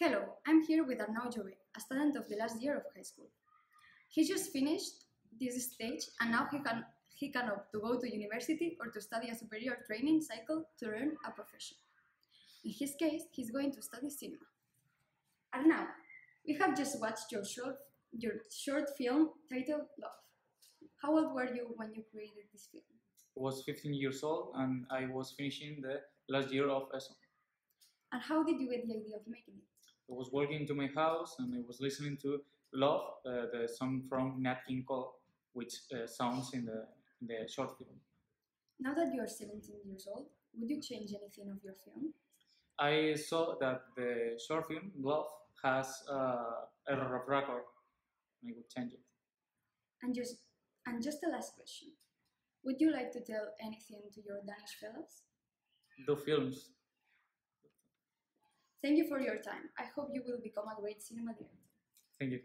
Hello, I'm here with Arnau Jové, a student of the last year of high school. He just finished this stage and now he can, he can opt to go to university or to study a superior training cycle to learn a profession. In his case, he's going to study cinema. Arnau, we have just watched your short, your short film titled Love. How old were you when you created this film? I was 15 years old and I was finishing the last year of ESO. And how did you get the idea of making it? I was walking to my house and I was listening to Love, uh, the song from Nat King Cole, which uh, sounds in the, in the short film. Now that you are 17 years old, would you change anything of your film? I saw that the short film, Love, has uh, error of record. I would change it. And just and just a last question. Would you like to tell anything to your Danish fellows? Do films. Thank you for your time. I hope you will become a great cinema director. Thank you.